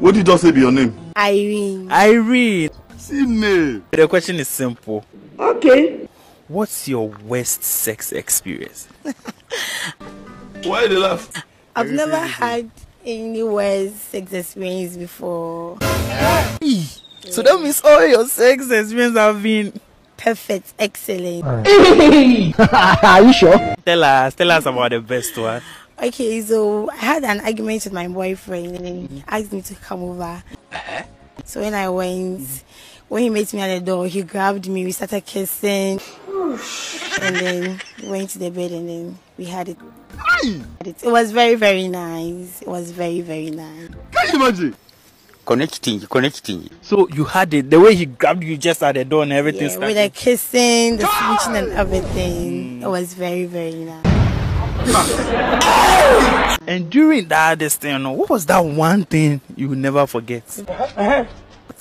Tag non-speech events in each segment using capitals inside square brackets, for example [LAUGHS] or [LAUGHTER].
What did you just say be your name? Irene. Irene. See me. The question is simple. Okay. What's your worst sex experience? [LAUGHS] Why they laugh? I've never had any worst sex experience before. So that means all your sex experience have been Perfect, excellent. Are you sure? Tell us, tell us about the best one. Okay, so I had an argument with my boyfriend and then he asked me to come over. Uh-huh. So when I went, when he met me at the door, he grabbed me, we started kissing. and then we went to the bed and then we had it. It was very, very nice. It was very, very nice. Can you imagine? Connecting, connecting. So you had it the way he grabbed you just at the door and everything Yeah, with started. the kissing, the switching and everything. It was very, very nice. And during that this thing, you know, what was that one thing you will never forget?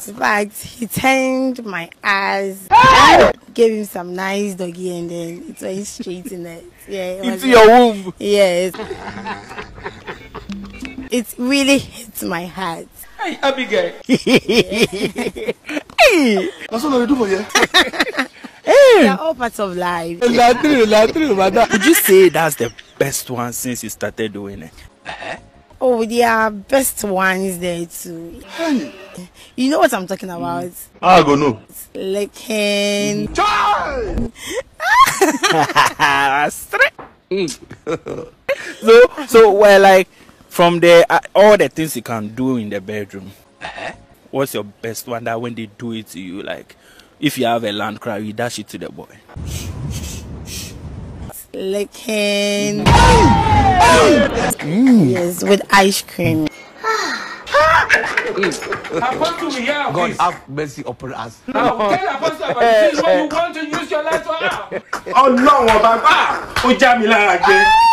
In fact, he turned my ass, ah! gave him some nice doggy, and then it went straight in it. Yeah, it Into your womb. Yes. it really hit my heart. Hey, Abigail. [LAUGHS] That's what I do for you. [LAUGHS] They are all parts of life. La true, la true, madam. [LAUGHS] Would you say that's the best one since you started doing it? Eh? Oh, there are best ones there too. Honey. You know what I'm talking about? Mm. Ah, I go no. Licking. Straight. so, so well, like from the uh, all the things you can do in the bedroom. Eh? What's your best one that when they do it to you, like if you have a land crab, you dash it to the boy. Licking. Yes, with ice cream. Apostle, we God have mercy upon us. Now, tell Apostle about this. What you want to use your life have. Oh no, bàbá. Ó já mi lára jẹ.